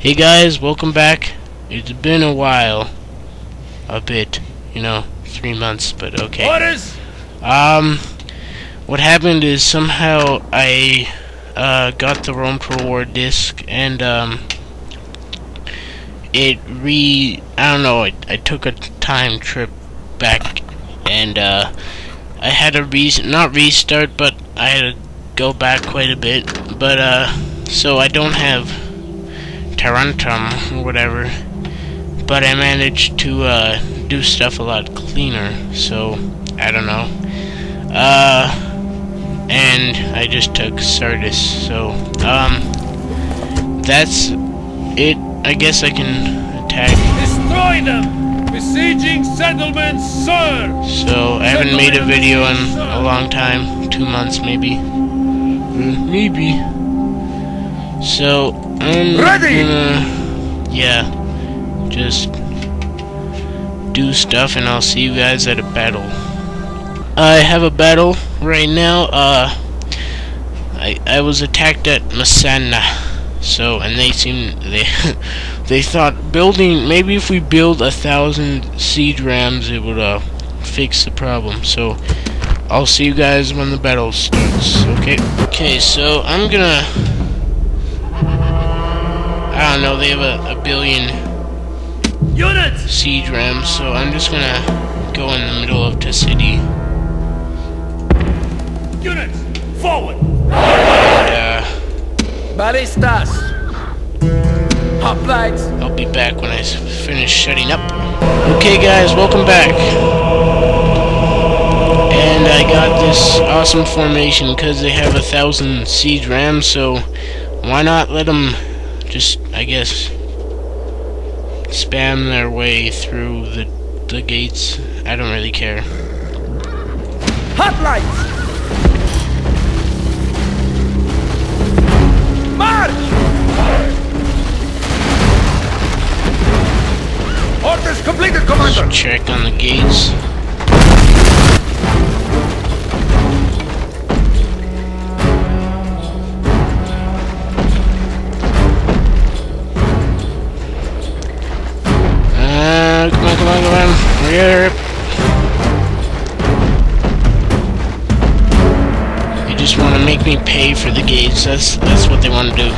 Hey guys, welcome back. It's been a while. A bit. You know, three months, but okay. Orders! Um, what happened is somehow I uh, got the Rome Pro War disc and um, it re I don't know I, I took a time trip back and uh, I had a re not restart but I had to go back quite a bit but uh so I don't have Tarentum or whatever but I managed to uh, do stuff a lot cleaner so I don't know uh and I just took Sardis so um that's it I guess I can attack Destroy them! Besieging settlements, sir! So I haven't made a video in a long time, two months maybe, Uh, maybe. So I'm Ready! gonna, yeah, just do stuff, and I'll see you guys at a battle. I have a battle right now. Uh, I I was attacked at Messana, so and they seem they they thought building maybe if we build a thousand siege rams it would uh fix the problem. So I'll see you guys when the battle starts. Okay. Okay. So I'm gonna. I don't know. They have a, a billion Units! siege rams, so I'm just gonna go in the middle of the city. Units! Forward! And, uh, Ballistas! Hoplites! I'll be back when I finish shutting up. Okay, guys, welcome back. And I got this awesome formation because they have a thousand siege rams, so why not let them just, I guess, spam their way through the the gates? I don't really care. Hoplites! March! Orders completed, Just check on the gates. For. That's that's what they want to do.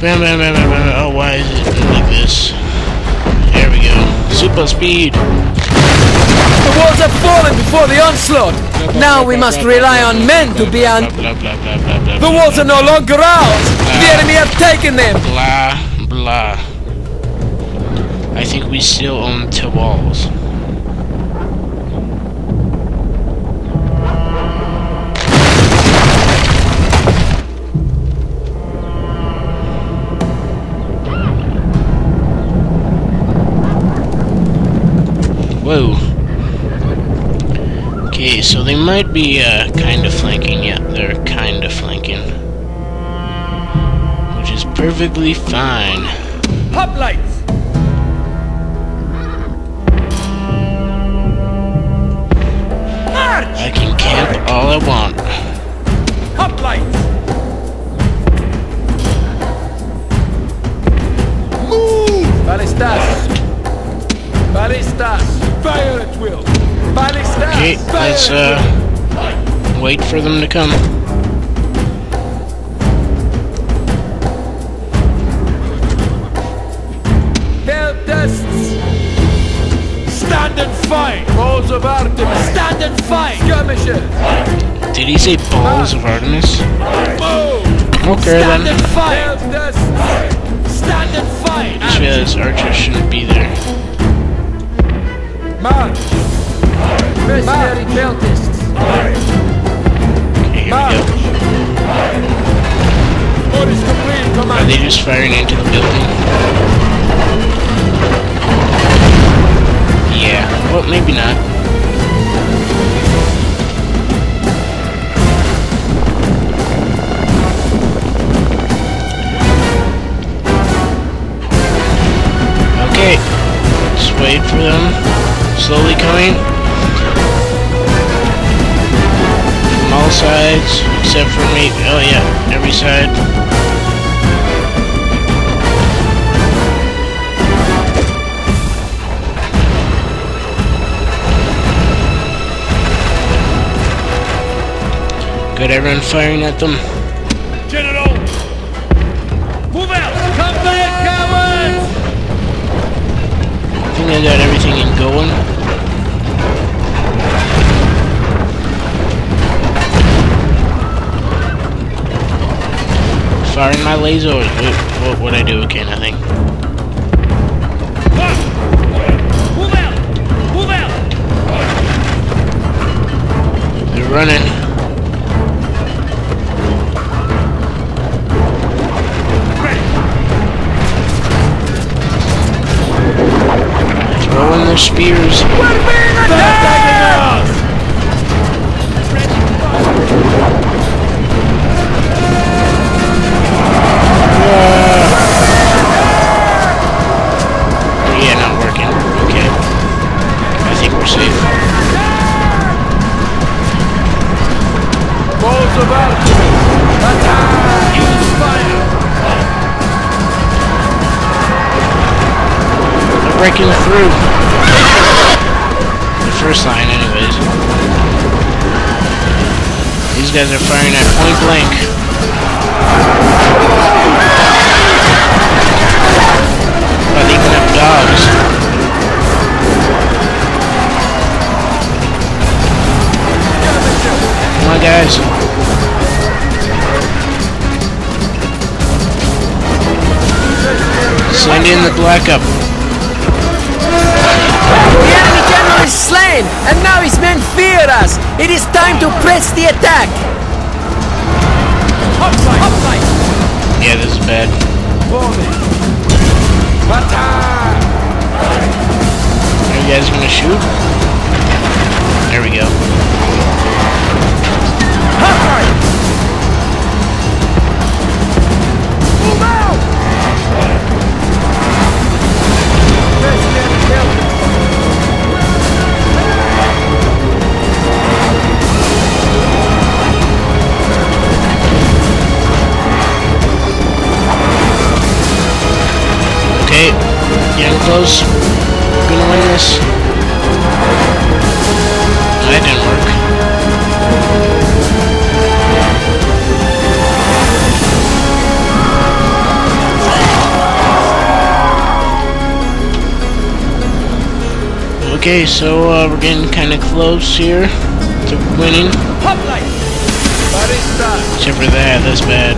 Bam, bam, bam, bam, bam. Oh, why is it like this? There we go. Super speed. The walls have fallen before the onslaught! Now we must rely on men to be on... The walls are no longer ours! The enemy have taken them! Blah, blah. I think we still own the walls. Whoa. Okay, so they might be uh, kind of flanking. Yeah, they're kind of flanking. Which is perfectly fine. Hoplites! March! I can camp all I want. Hoplites! Move! Ballistas! Ballistas! Fire at will! Ballistas! Okay, let's uh wait for them to come. Peltasts! Stand and fight! Balls of Artemis! Stand and fight! Skirmishers! Did he say balls of Artemis? Move! Okay Stand then. and fight! Peltasts! Stand and fight! Just realized Archer shouldn't be there. March! Mercenary Peltasts! Okay, here we go. Orders complete, Are they just firing into the building? Yeah. Well, maybe not. Okay. Just wait for them slowly coming from all sides except for me. Oh yeah, every side. Got everyone firing at them. Firing my laser. Wait, what would I do? Okay, nothing. Move out! Move out! They're running. Throwing their spears. Yeah, breaking through. The first line, anyways. These guys are firing at point blank. But they even have dogs. Come on, guys. Send in the backup. The is slain, and now his men fear us. It is time to press the attack. Hoplite! Hoplite! Yeah, this is bad. Forming! Attack! Are you guys gonna shoot? There we go. Close. Gonna win this. That didn't work. Okay, so uh, we're getting kind of close here to winning. Hoplite! Ballista! Except for that, that's bad.